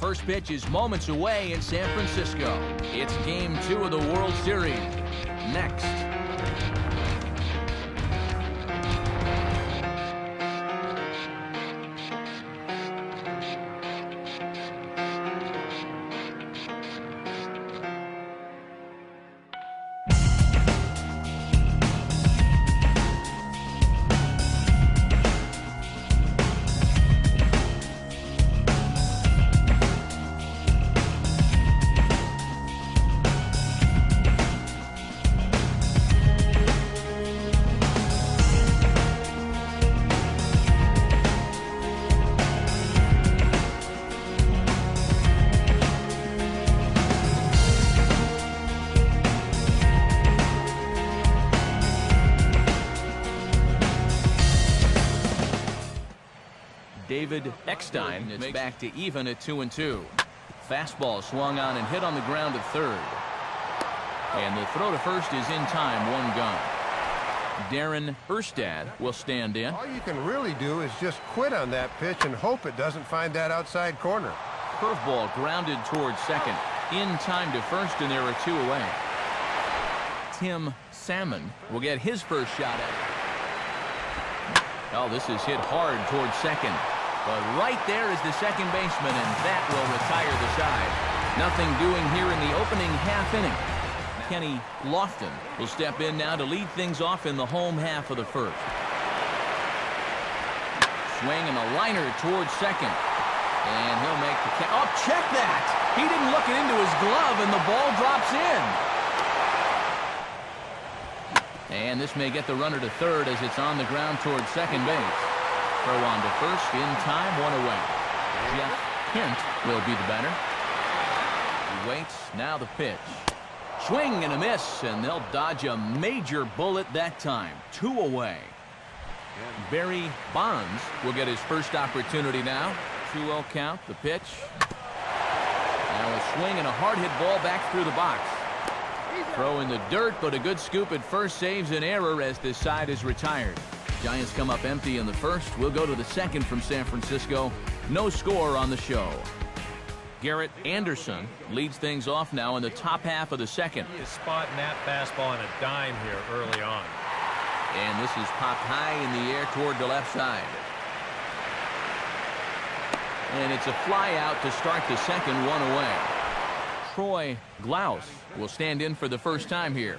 First pitch is moments away in San Francisco. It's game two of the World Series. Next. David Eckstein is back to even at 2 and 2. Fastball swung on and hit on the ground at third. And the throw to first is in time, one gun. Darren Erstad will stand in. All you can really do is just quit on that pitch and hope it doesn't find that outside corner. Curveball grounded towards second. In time to first, and there are two away. Tim Salmon will get his first shot at it. Oh, this is hit hard towards second. But right there is the second baseman, and that will retire the side. Nothing doing here in the opening half inning. Kenny Lofton will step in now to lead things off in the home half of the first. Swing and a liner towards second. And he'll make the catch. Oh, check that! He didn't look it into his glove, and the ball drops in. And this may get the runner to third as it's on the ground towards second base. Throw on to first in time, one away. Jeff Kent will be the batter. He waits, now the pitch. Swing and a miss, and they'll dodge a major bullet that time. Two away. Barry Bonds will get his first opportunity now. 2-0 count, the pitch. Now a swing and a hard hit ball back through the box. Throw in the dirt, but a good scoop at first saves an error as this side is retired. Giants come up empty in the first. We'll go to the second from San Francisco. No score on the show. Garrett Anderson leads things off now in the top half of the second. He is spotting that fastball on a dime here early on. And this is popped high in the air toward the left side. And it's a fly out to start the second, one away. Troy Glaus will stand in for the first time here.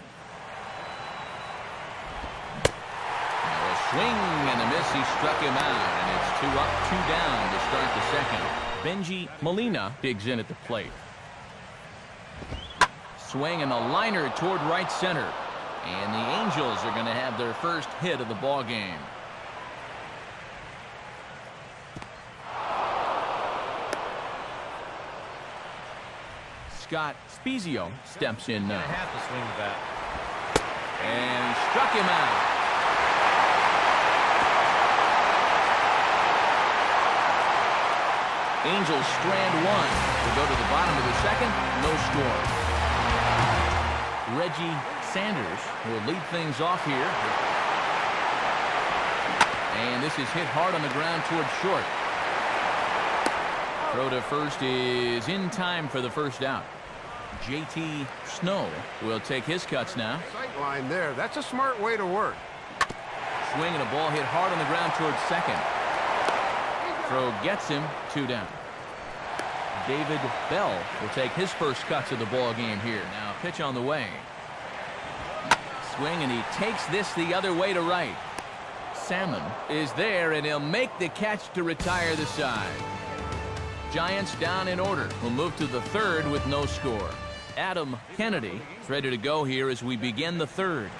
Now a swing and a miss. He struck him out, and it's two up, two down to start the second. Bengie Molina digs in at the plate. Swing and a liner toward right center. And the Angels are going to have their first hit of the ball game. Scott Spiezio steps in now. have to swing the bat. And struck him out. Angels strand one. We go to the bottom of the second. No score. Reggie Sanders will lead things off here. And this is hit hard on the ground towards short. Throw to first is in time for the first out. JT Snow will take his cuts now. Sight line there. That's a smart way to work. Swing and a ball hit hard on the ground towards second. Throw gets him two down. David Bell will take his first cuts of the ball game here. Now pitch on the way. Swing and he takes this the other way to right. Salmon is there and he'll make the catch to retire the side. Giants down in order. We'll move to the third with no score. Adam Kennedy is ready to go here as we begin the third.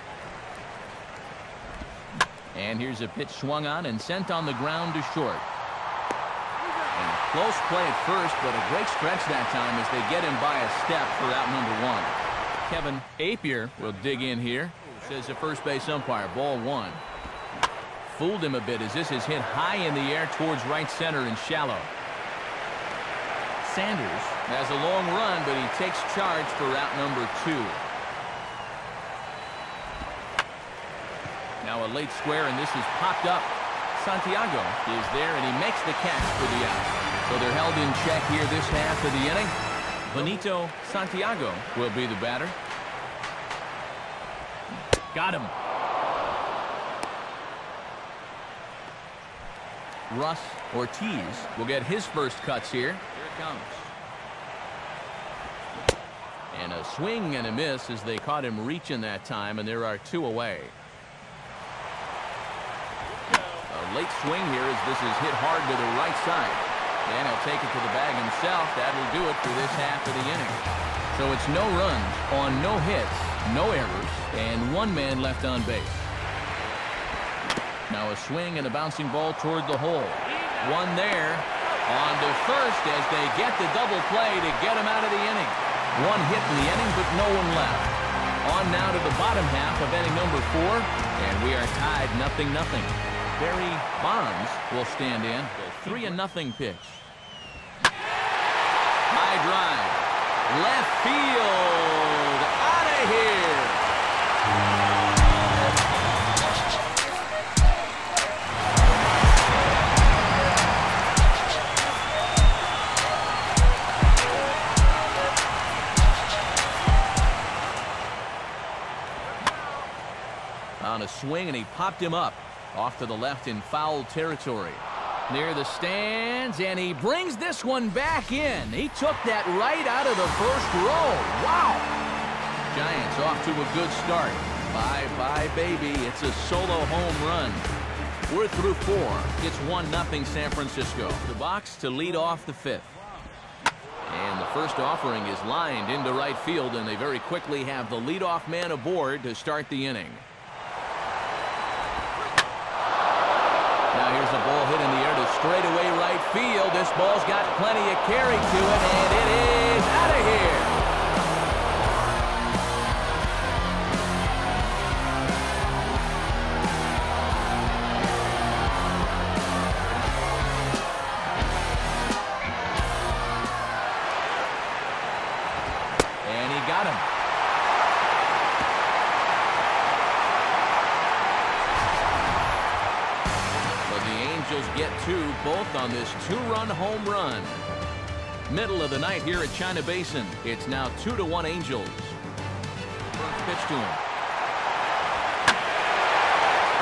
And here's a pitch swung on and sent on the ground to short. Close play at first, but a great stretch that time as they get him by a step for out number one. Kevin Appier will dig in here. Says the first base umpire, ball one. Fooled him a bit as this is hit high in the air towards right center and shallow. Sanders has a long run, but he takes charge for route number two. Now a late square, and this is popped up. Santiago is there, and he makes the catch for the out. So they're held in check here this half of the inning. Benito Santiago will be the batter. Got him. Russ Ortiz will get his first cuts here. Here it comes. And a swing and a miss as they caught him reaching that time, and there are two away. A late swing here as this is hit hard to the right side. And he'll take it to the bag himself. That'll do it for this half of the inning. So it's no runs on no hits, no errors, and one man left on base. Now a swing and a bouncing ball toward the hole. One there. On to first as they get the double play to get him out of the inning. One hit in the inning, but no one left. On now to the bottom half of inning number four, and we are tied nothing nothing. Barry Bonds will stand in. Three and nothing pitch. High drive. Left field. Out of here. On a swing, and he popped him up. Off to the left in foul territory. Near the stands, and he brings this one back in. He took that right out of the first row. Wow! Giants off to a good start. Bye-bye, baby. It's a solo home run. We're through four. It's 1-0 San Francisco. The box to lead off the fifth. And the first offering is lined into right field, and they very quickly have the leadoff man aboard to start the inning. Now here's a ball hit in the air to straightaway right field. This ball's got plenty of carry to it, and it is out of here. Both on this two-run home run. Middle of the night here at China Basin. It's now two to one Angels. First pitch to him.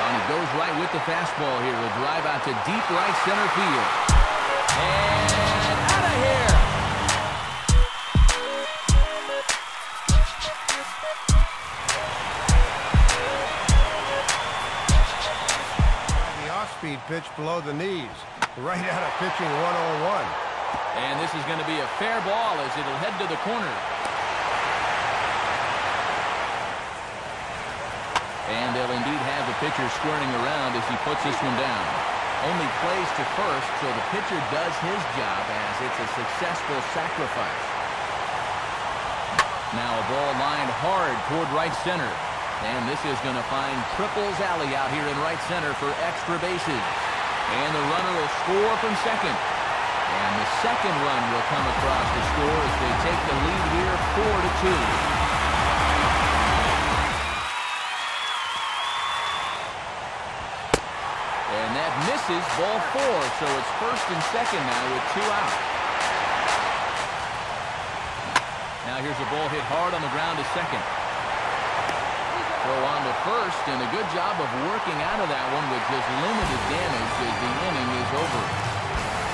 And he goes right with the fastball here. A drive out to deep right center field. And out of here. The off-speed pitch below the knees. Right out of pitching 101. And this is going to be a fair ball as it'll head to the corner. And they'll indeed have the pitcher squirting around as he puts this one down. Only plays to first, so the pitcher does his job as it's a successful sacrifice. Now a ball lined hard toward right center. And this is going to find Triples Alley out here in right center for extra bases. And the runner will score from second. And the second run will come across to score as they take the lead here 4 to two. And that misses ball four, so it's first and second now with two out. Now here's a ball hit hard on the ground to second. Throw on to first, and a good job of working out of that one with just limited damage as the inning is over.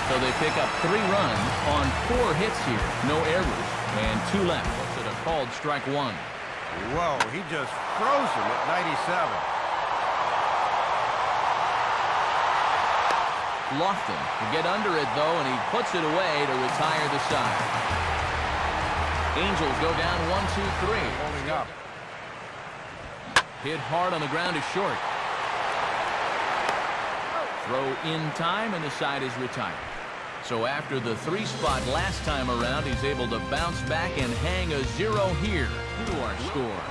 So they pick up three runs on four hits here. No errors, and two left. What's it a called strike one? Whoa, he just froze him at 97. Lofton to get under it, though, and he puts it away to retire the side. Angels go down one, two, three. Holding up. Hit hard on the ground is short. Throw in time, and the side is retired. So after the three spot last time around, he's able to bounce back and hang a zero here to our score.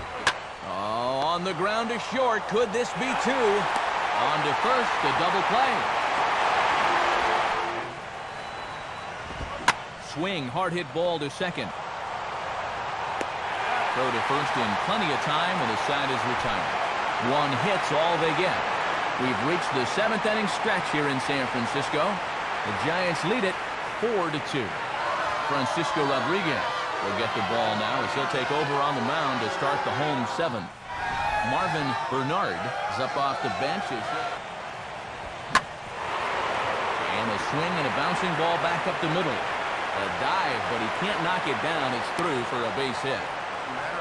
Oh, on the ground is short. Could this be two? On to first, the double play. Swing, hard hit ball to second. Throw to first in plenty of time, and the side is retired. One hit's all they get. We've reached the seventh inning stretch here in San Francisco. The Giants lead it 4 to 2. Francisco Rodriguez will get the ball now as he'll take over on the mound to start the home seventh. Marvin Benard is up off the bench. And a swing and a bouncing ball back up the middle. A dive, but he can't knock it down. It's through for a base hit.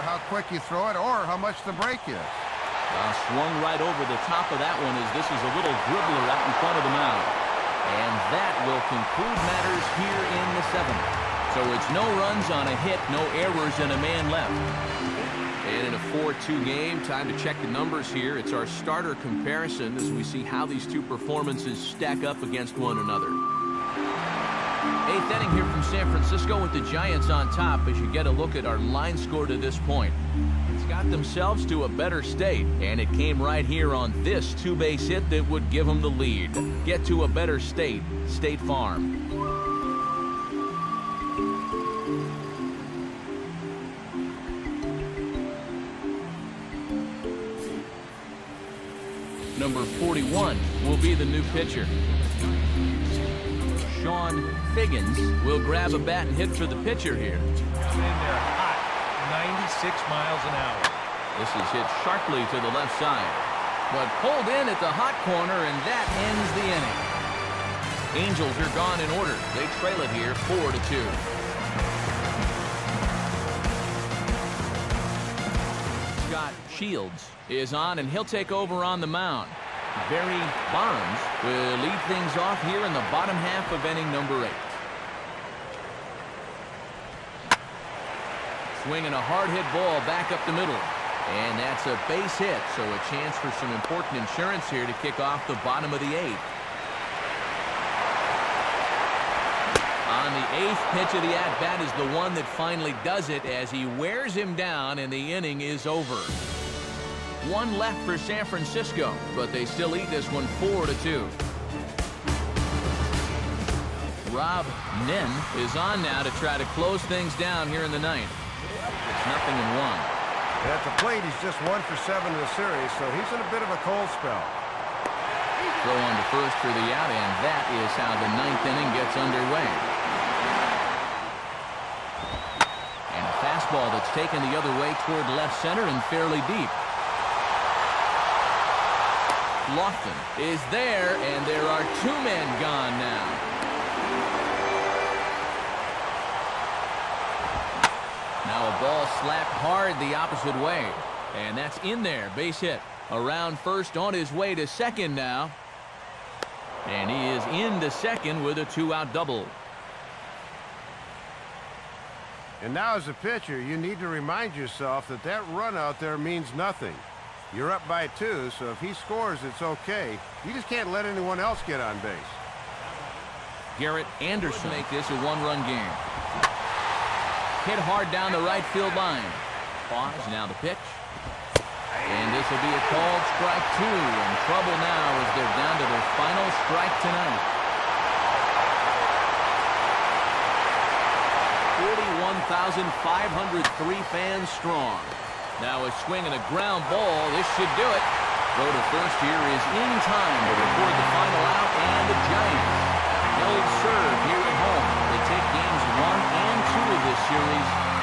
How quick you throw it or how much the break is. Uh, swung right over the top of that one as this is a little dribbler out in front of the mound. And that will conclude matters here in the seventh. So it's no runs on a hit, no errors, and a man left. And in a 4-2 game, time to check the numbers here. It's our starter comparison as we see how these two performances stack up against one another. Eighth inning here from San Francisco with the Giants on top as you get a look at our line score to this point. It's got themselves to a better state, and it came right here on this two-base hit that would give them the lead. Get to a better state, State Farm. Number 41 will be the new pitcher. Chone Figgins will grab a bat and hit for the pitcher here. Coming in there hot, 96 miles an hour. This is hit sharply to the left side. But pulled in at the hot corner, and that ends the inning. Angels are gone in order. They trail it here 4 to 2. Scot Shields is on, and he'll take over on the mound. Barry Bonds will lead things off here in the bottom half of inning number eight. Swinging a hard hit ball back up the middle. And that's a base hit, so a chance for some important insurance here to kick off the bottom of the eighth. On the eighth pitch of the at-bat is the one that finally does it as he wears him down and the inning is over. One left for San Francisco, but they still lead this one 4 to 2. Rob Nen is on now to try to close things down here in the ninth. It's nothing in one. And at the plate, he's just one for seven in the series, so he's in a bit of a cold spell. Throw on to first for the out, and that is how the ninth inning gets underway. And a fastball that's taken the other way toward left center and fairly deep. Lofton is there, and there are two men gone now. Now a ball slapped hard the opposite way. And that's in there. Base hit. Around first on his way to second now. And he is into second with a two-out double. And now as a pitcher, you need to remind yourself that that run out there means nothing. You're up by two, so if he scores, it's okay. You just can't let anyone else get on base. Garrett Anderson make this a one-run game. Hit hard down the right field line. Pause, now the pitch. And this will be a called strike two. And trouble now as they're down to their final strike tonight. 41,503 fans strong. Now a swing and a ground ball. This should do it. Throw to first here is in time to record the final out, and the Giants held serve here at home. They take games one and two of this series